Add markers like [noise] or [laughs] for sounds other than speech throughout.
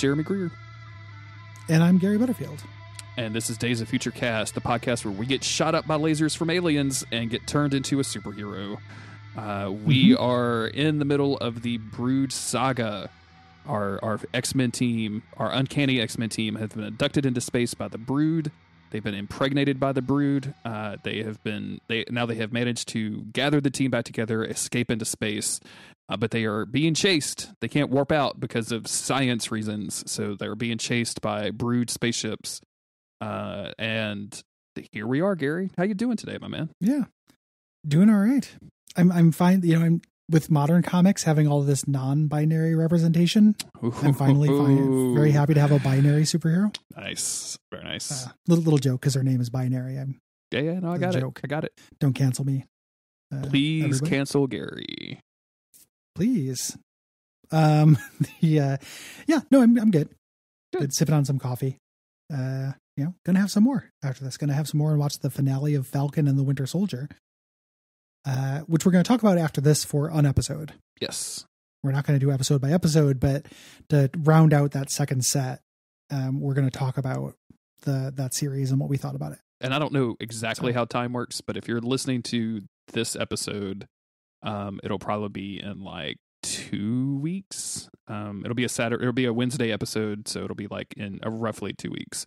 Jeremy Greer. And I'm Gary Butterfield. And this is Days of Future Cast, the podcast where we get shot up by lasers from aliens and get turned into a superhero. Uh, we mm-hmm. are in the middle of the Brood saga. Our, our X Men team, our uncanny X Men team, have been abducted into space by the Brood. They've been impregnated by the Brood. Uh, they have been they now they have managed to gather the team back together, escape into space, uh, but they are being chased. They can't warp out because of science reasons. So they're being chased by Brood spaceships. Uh, and here we are, Gary. How you doing today, my man? Yeah, doing all right. I'm I'm fine. You know, I'm with modern comics having all this non-binary representation. Ooh, I'm finally fine, very happy to have a binary superhero. Nice, very nice. Uh, little little joke because her name is binary. I'm yeah, yeah. No, I got joke. it. I got it. Don't cancel me. Uh, Please everybody. cancel Gary please. Um, [laughs] the uh, yeah, no, I'm I'm good. Good. Been sipping on some coffee. Uh, you know, gonna have some more after this. Gonna have some more and watch the finale of Falcon and the Winter Soldier. Uh, which we're going to talk about after this for an episode. Yes, we're not going to do episode by episode, but to round out that second set, um, we're going to talk about the that series and what we thought about it. And I don't know exactly so. how time works, but if you're listening to this episode um, it'll probably be in like two weeks. Um, it'll be a Saturday. It'll be a Wednesday episode, so it'll be like in uh, roughly two weeks.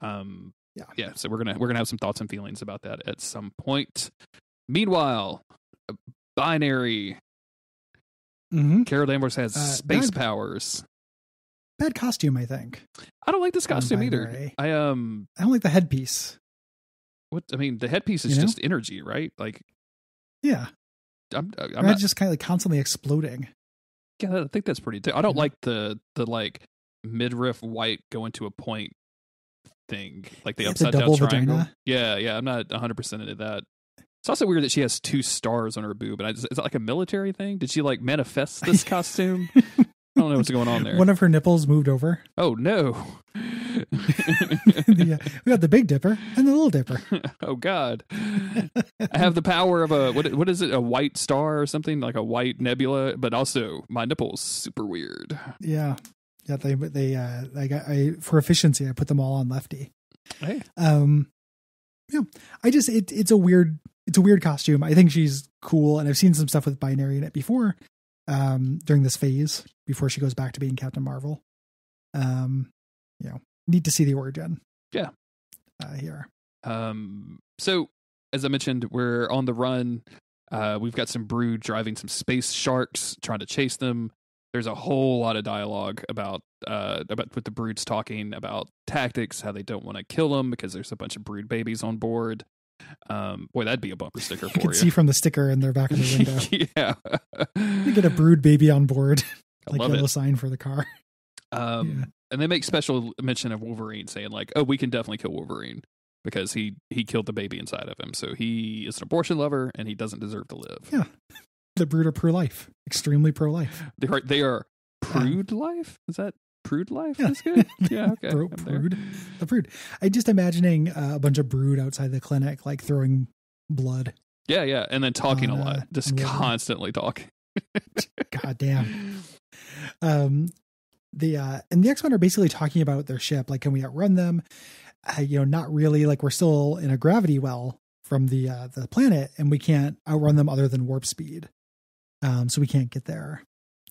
Um, yeah, yeah. So we're gonna we're gonna have some thoughts and feelings about that at some point. Meanwhile, binary. Mm-hmm. Carol Danvers has uh, space bad, powers. Bad costume, I think. I don't like this costume either. I um, I don't like the headpiece. What I mean, the headpiece is you know? just energy, right? Like, yeah, I'm, I'm not, just kind of like constantly exploding. Yeah, I think that's pretty. T- I don't like the the like midriff white going to a point thing, like the upside down triangle. Vagina. Yeah, yeah, I'm not 100 percent into that. It's also weird that she has two stars on her boob, and I just, is that like a military thing? Did she like manifest this [laughs] costume? I don't know what's going on there. One of her nipples moved over. Oh no! [laughs] [laughs] yeah, we got the Big Dipper and the Little Dipper. oh God! I have the power of a what? What is it? A white star or something like a white nebula, but also my nipples super weird. Yeah, yeah. They they uh got I for efficiency I put them all on lefty. Hey. Um. Yeah, I just it it's a weird it's a weird costume. I think she's cool, and I've seen some stuff with binary in it before um, during this phase before she goes back to being Captain Marvel. Um, you know, need to see the origin. Yeah. Uh, here. Um, so as I mentioned, we're on the run. Uh, we've got some brood driving some space sharks, trying to chase them. There's a whole lot of dialogue about uh, about with the broods talking about tactics, how they don't want to kill them because there's a bunch of brood babies on board. Um, boy, that'd be a bumper sticker for you. Can see from the sticker in their back of the [laughs] window. yeah, you get a brood baby on board, [laughs] like yellow it. sign for the car. Um, yeah. and they make special mention of Wolverine, saying like, "Oh, we can definitely kill Wolverine." Because he he killed the baby inside of him, so he is an abortion lover and he doesn't deserve to live. Yeah, the brood are pro life, extremely pro life. They are they are prude life. Is that prude life yeah. is good. [laughs] Yeah, okay. Bro, prude, the prude. I just imagining uh, a bunch of brood outside the clinic, like throwing blood. Yeah, yeah, and then talking on, a lot, uh, just constantly talking. [laughs] God damn. Um, the uh, and the X Men are basically talking about their ship. Like, can we outrun them? Uh, you know, not really. Like, we're still in a gravity well from the uh, the planet, and we can't outrun them other than warp speed. Um, so we can't get there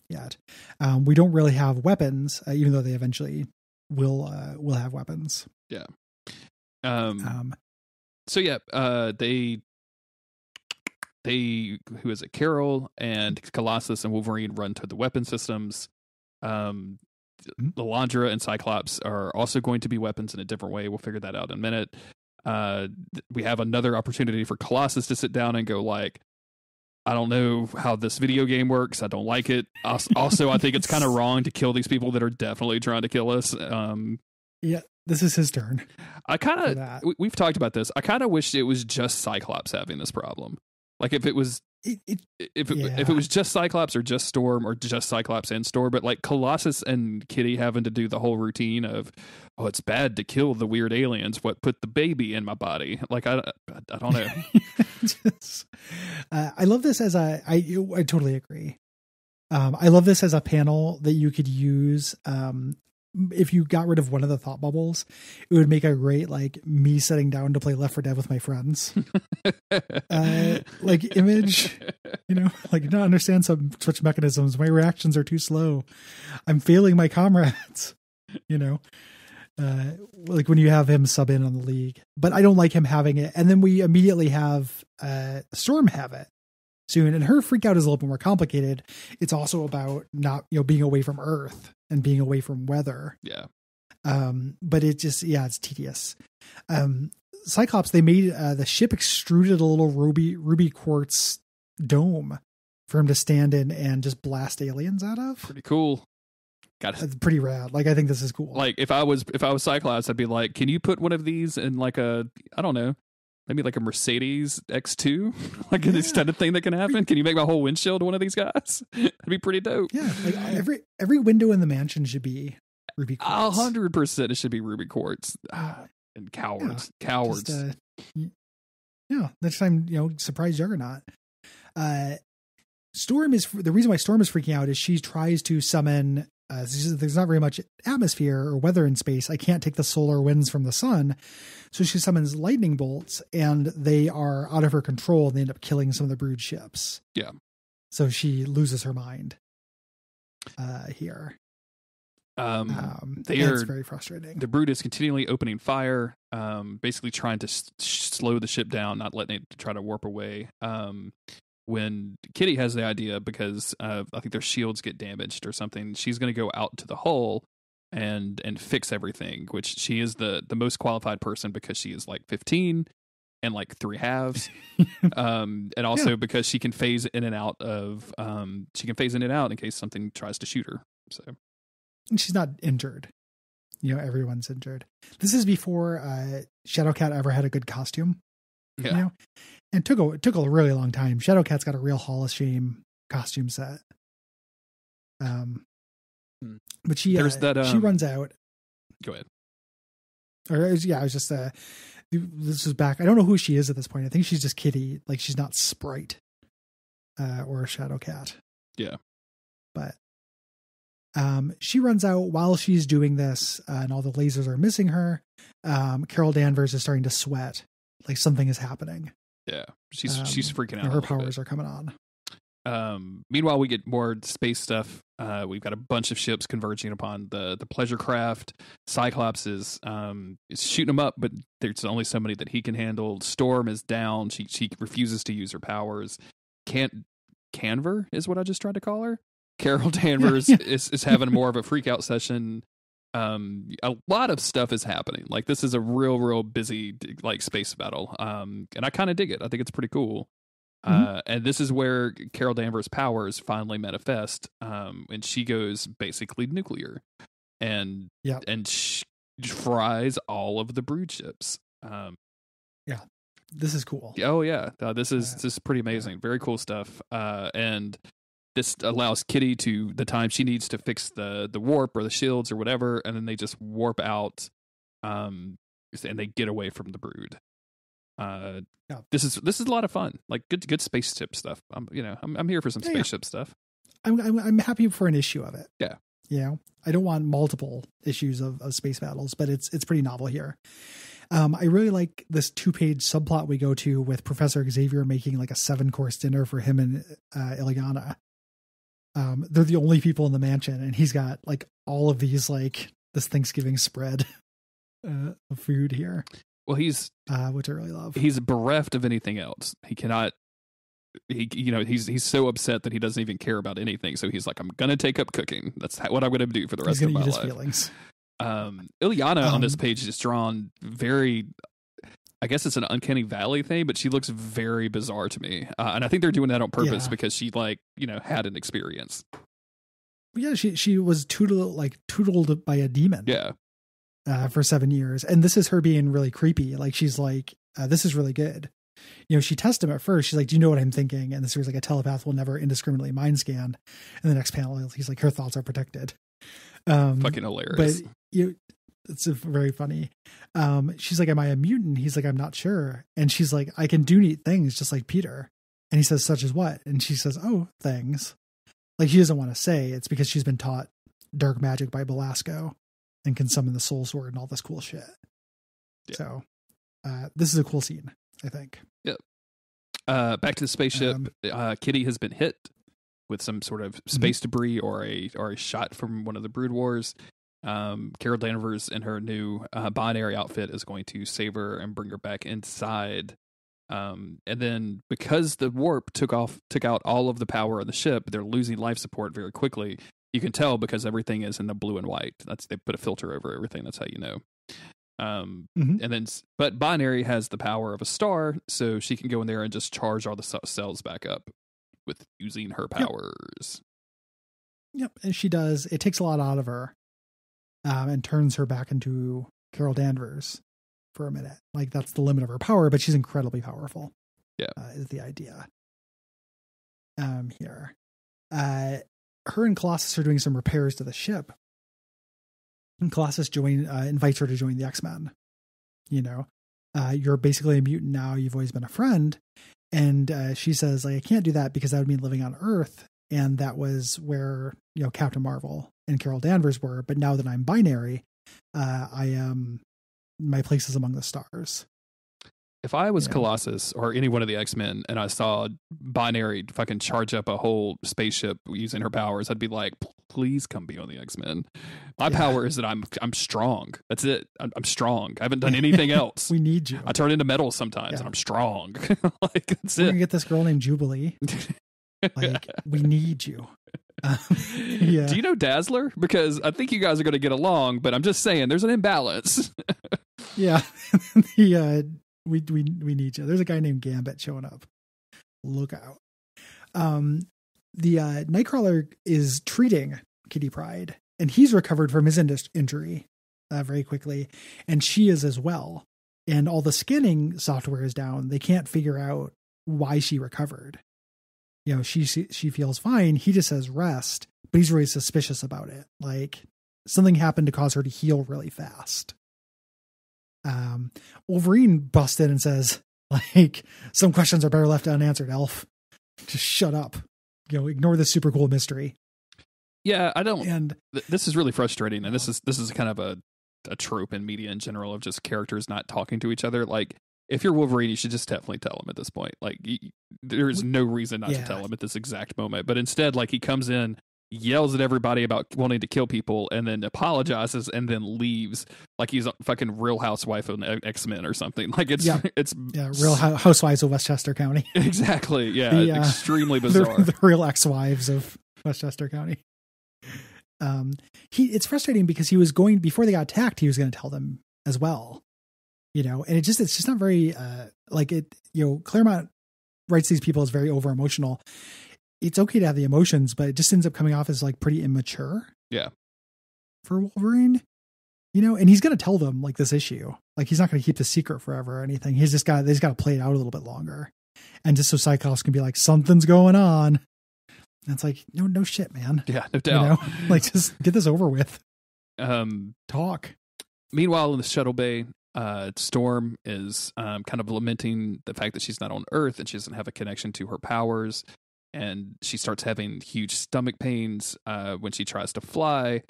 yet. Um, we don't really have weapons, uh, even though they eventually will uh, will have weapons. Yeah. Um, um. So yeah, uh, they they who is it? Carol and Colossus and Wolverine run to the weapon systems. Um, mm-hmm. And Cyclops are also going to be weapons in a different way. We'll figure that out in a minute. Uh, we have another opportunity for Colossus to sit down and go like, I don't know how this video game works. I don't like it. Also, I think it's kind of [laughs] wrong to kill these people that are definitely trying to kill us. Um, yeah, this is his turn. I kind of we've talked about this. I kind of wish it was just Cyclops having this problem. Like if it was it, it, if it, yeah. if it was just Cyclops or just Storm or just Cyclops and Storm, but like Colossus and Kitty having to do the whole routine of, oh, it's bad to kill the weird aliens. What put the baby in my body? Like I, I, I don't know. just, [laughs] uh, I love this as a. I I totally agree. Um, I love this as a panel that you could use um, if you got rid of one of the thought bubbles, it would make a great like me sitting down to play Left 4 Dead with my friends. [laughs] uh, like image, you know, [laughs] like not understand some switch mechanisms. My reactions are too slow. I'm failing my comrades. You know, uh, like when you have him sub in on the league, but I don't like him having it. And then we immediately have uh, Storm have it soon, and her freak out is a little bit more complicated. It's also about not you know being away from Earth and being away from weather. Yeah. Um, but it just yeah, it's tedious. Um, Cyclops they made uh, the ship extruded a little ruby ruby quartz dome for him to stand in and just blast aliens out of. Pretty cool. Got It's pretty rad. Like I think this is cool. like if I was if I was Cyclops, I'd be like, can you put one of these in like a I don't know, maybe like a Mercedes X2, [laughs] like an Yeah. extended thing that can happen. Can you make my whole windshield one of these guys? [laughs] That'd be pretty dope. yeah, like every every window in the mansion should be ruby A quartz. hundred percent, it should be Ruby Quartz. Ah, and cowards, cowards. Just, uh, yeah, next time you know, surprise Juggernaut. Uh, Storm is the reason why Storm is freaking out is she tries to summon. Uh, there's there's not very much atmosphere or weather in space. I can't take the solar winds from the sun, so she summons lightning bolts, and they are out of her control. And they end up killing some of the brood ships. Yeah. So she loses her mind. Uh, here, um, um, they are- very frustrating. the brood is continually opening fire, um, basically trying to s- slow the ship down, not letting it try to warp away. Um, when Kitty has the idea, because uh, I think their shields get damaged or something, she's going to go out to the hull and and fix everything. Which she is the the most qualified person because she is like fifteen and like three halves, [laughs] um, and also Yeah. because she can phase in and out of um, she can phase in and out in case something tries to shoot her. So and she's not injured. You know, everyone's injured. This is before uh, Shadowcat ever had a good costume. Yeah, You know, and took a it took a really long time. Shadowcat's got a real Hall of Shame costume set. Um, Hmm. but she uh, that, she um, runs out. go ahead. Or was- yeah, I was just uh, this is back. I don't know who she is at this point. I think she's just Kitty. Like she's not Sprite, uh, or Shadowcat. Yeah. but um, she runs out while she's doing this, uh, and all the lasers are missing her. Um, Carol Danvers is starting to sweat, like something is happening. Yeah, she's Um, she's freaking out. her little bit. powers are coming on. Um, meanwhile, we get more space stuff. Uh, we've got a bunch of ships converging upon the the pleasure craft. Cyclops is um is shooting them up, but there's only so many that he can handle. Storm is down. She she refuses to use her powers. Can't Canver is what I just tried to call her. Carol [laughs] Danvers yeah. is is having more of a freak out session. Um, a lot of stuff is happening. Like this is a real, real busy like space battle. Um, and I kind of dig it. I think it's pretty cool. Mhm. Uh, and this is where Carol Danvers' powers finally manifest. Um, and she goes basically nuclear, and yeah and she fries all of the brood ships. Um, Yeah. This is cool. oh yeah, uh, this is Uh, this is pretty amazing. Very cool stuff. Uh, and this allows Kitty to the time she needs to fix the the warp or the shields or whatever, and then they just warp out, um, and they get away from the brood. Uh, Yeah. this is this is a lot of fun. Like good good spaceship stuff. I'm you know I'm I'm here for some Yeah, yeah. spaceship stuff. I'm, I'm I'm happy for an issue of it. Yeah. You know, I don't want multiple issues of, of space battles, but it's it's pretty novel here. Um, I really like this two page subplot we go to with Professor Xavier making like a seven course dinner for him and uh, Illyana. Um, they're the only people in the mansion, and he's got like all of these like this Thanksgiving spread [laughs] uh, of food here, Well, he's uh, which I really love. he's bereft of anything else. He cannot. He, you know, he's he's so upset that he doesn't even care about anything. So he's like, I'm gonna take up cooking. That's what I'm gonna do for the rest of my life. feelings. Um, Illyana on this Um, page is drawn very. I guess it's an uncanny valley thing, but she looks very bizarre to me, uh, and I think they're doing that on purpose Yeah. because she like you know had an experience. Yeah, she she was tuteled like tuteled by a demon. Yeah, uh, for seven years. And this is her being really creepy. Like she's like, uh, this is really good. You know, she tests him at first. She's like, do you know what I'm thinking? And this was like a telepath will never indiscriminately mind scan. And the next panel, he's like, her thoughts are protected. Um, fucking hilarious. but you, it's a very funny. Um, she's like, am I a mutant? He's like, I'm not sure. And she's like, I can do neat things just like Peter. And he says, such as what? And she says, oh, things. Like she doesn't want to say it's because she's been taught dark magic by Belasco. and can summon the soul sword and all this cool shit. Yeah. So uh, this is a cool scene, I think. Uh, back to the spaceship. Um, uh, Kitty has been hit with some sort of space debris or a or a shot from one of the Brood Wars. Um, Carol Danvers in her new uh, binary outfit is going to save her and bring her back inside. Um, and then because the warp took off, took out all of the power of the ship, they're losing life support very quickly. You can tell because everything is in the blue and white. That's they put a filter over everything. That's how you know. Um, Mhm. and then, but binary has the power of a star, so she can go in there and just charge all the cells back up with using her powers. Yep, and she does. It takes a lot out of her, um, and turns her back into Carol Danvers for a minute. Like that's the limit of her power, but she's incredibly powerful. Yeah. uh, is the idea. Um, here, uh, her and Colossus are doing some repairs to the ship, and Colossus join uh, invites her to join the X Men. You know, uh, you're basically a mutant now. You've always been a friend, and uh, she says, like, I can't do that because that would mean living on Earth, and that was where you know Captain Marvel and Carol Danvers were. But now that I'm binary, uh, I am my place is among the stars. If I was Yeah. Colossus or any one of the X Men and I saw binary fucking charge up a whole spaceship using her powers, I'd be like, please come be on the X Men. My Yeah. power is that I'm I'm strong. That's it. I'm, I'm strong. I haven't done [laughs] anything else. We need you. I turn into metal sometimes, Yeah. and I'm strong. [laughs] like that's We're gonna get this girl named Jubilee. [laughs] Like we need you. Um, yeah. Do you know Dazzler? Because I think you guys are going to get along, but I'm just saying there's an imbalance. [laughs] Yeah. [laughs] the uh we we we need you. There's a guy named Gambit showing up. Look out. Um the uh Nightcrawler is treating Kitty Pryde and he's recovered from his indus- injury uh, very quickly and she is as well. And all the scanning software is down. They can't figure out why she recovered. You know, she she feels fine. He just says rest, but he's really suspicious about it. Like something happened to cause her to heal really fast um, Wolverine busts in and says, [laughs] like, some questions are better left unanswered, Elf. Just shut up. You know, ignore this super cool mystery. yeah, I don't. And th- this is really frustrating, and this is this is kind of a a trope in media in general of just characters not talking to each other. Like, if you're Wolverine, you should just definitely tell him at this point. Like, there is no reason not Yeah. to tell him at this exact moment. But instead, like, he comes in, yells at everybody about wanting to kill people, and then apologizes, and then leaves like he's a fucking Real Housewife of X Men or something. [laughs] Like, it's Yeah. it's yeah, Real Housewives of Westchester County. [laughs] exactly yeah, The, uh, extremely [laughs] the, bizarre. the real ex-wives of Westchester County. Um, he it's frustrating because he was going before they got attacked. He was going to tell them as well, you know. And it just it's just not very uh like it. You know, Claremont writes these people as very over emotional. It's okay to have the emotions, but it just ends up coming off as like pretty immature. Yeah. for Wolverine, you know. And he's going to tell them like this issue. Like he's not going to keep the secret forever or anything. He's just got they just got to play it out a little bit longer, and just so Cyclops can be like something's going on. And it's like, no, no shit, man. [laughs] yeah, no You doubt. know, [laughs] like just get this over with. um, Talk. Meanwhile, in the shuttle bay, uh, Storm is um, kind of lamenting the fact that she's not on Earth and she doesn't have a connection to her powers. And she starts having huge stomach pains uh, when she tries to fly,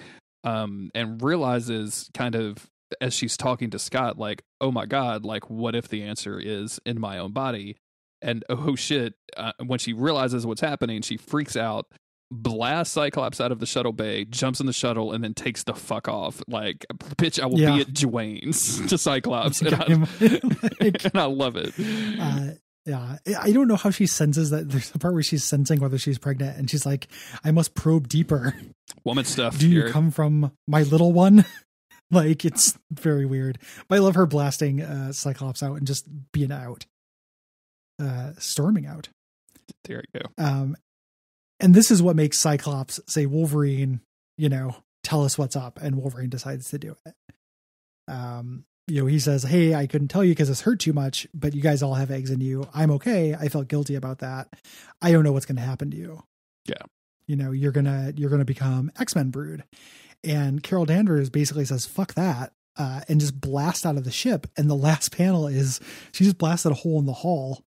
um, and realizes kind of as she's talking to Scott, like, "Oh my God! Like, what if the answer is in my own body?" And oh shit! Uh, when she realizes what's happening, she freaks out, blasts Cyclops out of the shuttle bay, jumps in the shuttle, and then takes the fuck off. Like, bitch, I will Yeah. be at Dwayne's [laughs] to Cyclops, [laughs] and I, [laughs] Like, and I love it. uh, yeah, I don't know how she senses that. There's a part where she's sensing whether she's pregnant, and she's like, "I must probe deeper. Woman stuff. Do you here. come from my little one?" like it's very weird. But I love her blasting uh, Cyclops out and just being out, uh, storming out. There you go. Um, and this is what makes Cyclops say, Wolverine, you know, tell us what's up. And Wolverine decides to do it. Um, you know, he says, Hey, I couldn't tell you because this hurt too much, but you guys all have eggs in you. I'm okay. I felt guilty about that. I don't know what's going to happen to you. Yeah. You know, you're going to, you're going to become X-Men brood. And Carol Danvers basically says, fuck that. Uh, and just blast out of the ship. And the last [laughs] panel is she just blasted a hole in the hull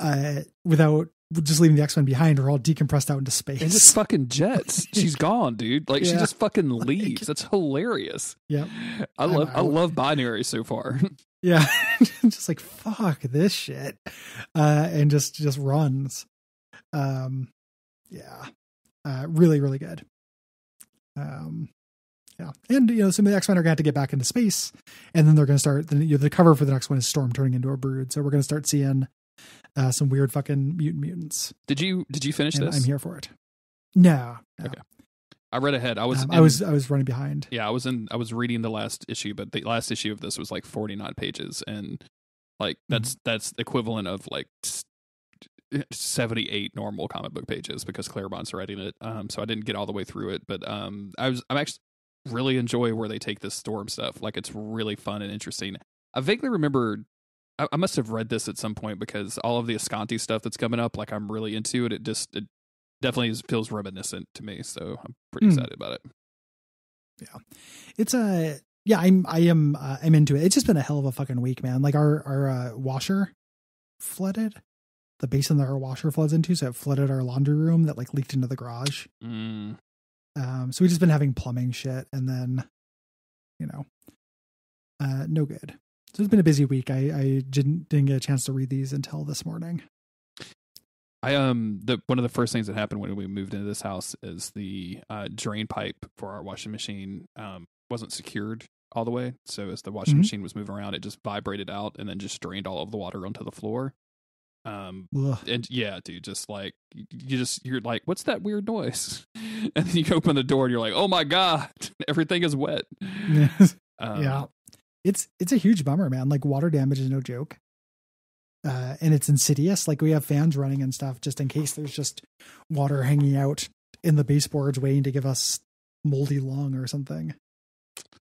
uh, without just leaving the X Men behind are all decompressed out into space. And just fucking jets. [laughs] She's gone, dude. Like she just fucking leaves. That's hilarious. Yeah, I love I out. love binary so far. [laughs] Yeah, [laughs] just like fuck this shit, uh, and just just runs. Um, yeah, uh, really really good. Um, yeah, and you know some of the X Men are gonna have to get back into space, and then they're gonna start. The, you know, the cover for the next one is Storm turning into a brood, so we're gonna start seeing uh, some weird fucking mutant mutants, did you did you finish and this? I'm here for it. No, no. Okay. I read ahead. I was Um, in- I was I was running behind. yeah, I was in I was reading the last issue, but the last issue of this was like 49 pages and like Mm-hmm. that's that's equivalent of like 78 normal comic book pages because Claremont's writing it. Um so I didn't get all the way through it, but um I was I'm actually really enjoy where they take this storm stuff. Like it's really fun and interesting. I vaguely remember I, I must have read this at some point because all of the Acanti stuff that's coming up, like I'm really into it. It just it definitely is, feels reminiscent to me, so I'm pretty Hmm. excited about it. Yeah, it's a yeah i'm i am uh, i'm into it it's just been a hell of a fucking week man like our our uh, washer flooded the basin that our washer floods into so it flooded our laundry room that like leaked into the garage Mm. um so we've just been having plumbing shit and then you know uh no good so it's been a busy week i i didn't didn't get a chance to read these until this morning I um the one of the first things that happened when we moved into this house is the uh, drain pipe for our washing machine um wasn't secured all the way. So as the washing Mhm. machine was moving around, it just vibrated out and then just drained all of the water onto the floor. Um Ugh. and yeah, dude, just like you you just you're like, what's that weird noise? [laughs] And then you open the door and you're like, oh my god, [laughs] everything is wet. [laughs] Um, yeah it's it's a huge bummer man. Like water damage is no joke. Uh and it's insidious. Like we have fans running and stuff just in case there's just water hanging out in the baseboards waiting to give us moldy lung or something.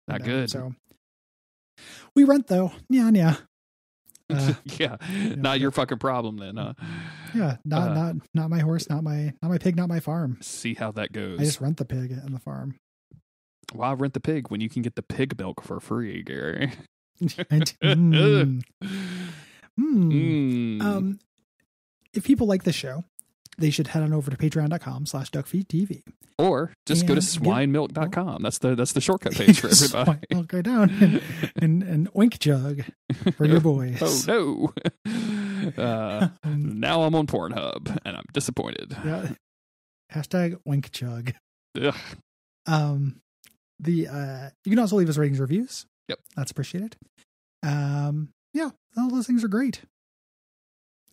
Not You know, good. so. We rent though. Yeah yeah. [laughs] Uh, yeah, not your fucking problem then, huh? yeah not Uh, not not my horse not my not my pig not my farm. See how that goes. i just rent the pig and the farm Why rent the pig when you can get the pig milk for free, Gary? [laughs] Mm, mm. Mm. Um, if people like the show, they should head on over to patreon.com slash duckfeedtv. or just go to swinemilk.com. That's the that's the shortcut page for [laughs] everybody. I'll go down and, [laughs] and, and oink jug for your boys. oh no! Uh, Um, now I'm on Pornhub and I'm disappointed. yeah. Hashtag oink jug. Ugh. Um, the, uh, you can also leave us ratings and reviews. Yep. That's appreciated. Um, yeah, all those things are great.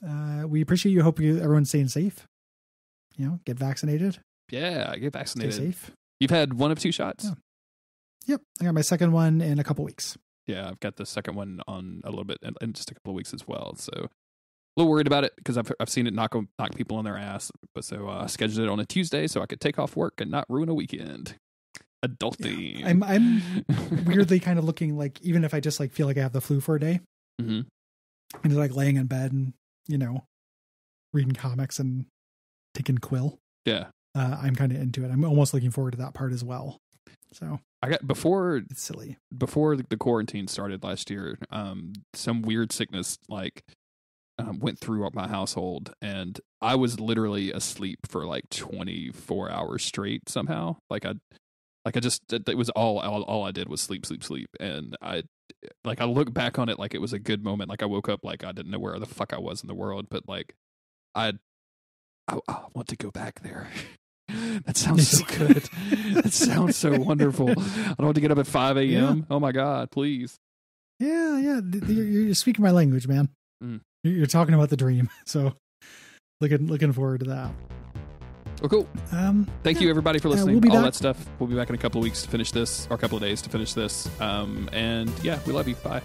Uh, we appreciate you. Hope you, everyone's staying safe. You know, get vaccinated, Yeah, get stay vaccinated. safe. You've had one of two shots. Yeah. Yep. I got my second one in a couple weeks. Yeah, I've got the second one on a little bit in, just a couple of weeks as well. So a little worried about it because I've I've seen it knock knock people on their ass. But so uh, I scheduled it on a Tuesday so I could take off work and not ruin a weekend. Adulting. I'm I'm weirdly kind of looking like even if I just like feel like I have the flu for a day hmm and just like laying in bed and you know reading comics and taking quill, Yeah, uh, I'm kind of into it. I'm almost looking forward to that part as well. So I got before it's silly. before the, the quarantine started last year. Um, some weird sickness like um, went through my household, and I was literally asleep for like 24 hours straight somehow. Like I, like I just it, it was all, all all I did was sleep, sleep, sleep, and I like I look back on it like it was a good moment. Like I woke up like I didn't know where the fuck I was in the world, but like I, I, I want to go back there. [laughs] that sounds so good. [laughs] that sounds so wonderful. I don't want to get up at 5 [laughs] a.m. Oh my God, please. Yeah, yeah. You're, you're speaking my language, man. Mm. You're you're talking about the dream. So looking looking forward to that. Oh, cool. Um, Thank yeah. you, everybody, for Uh, listening. we'll be All back- that stuff. We'll be back in a couple of weeks to finish this, or a couple of days to finish this. Um, and yeah, we love you. Bye.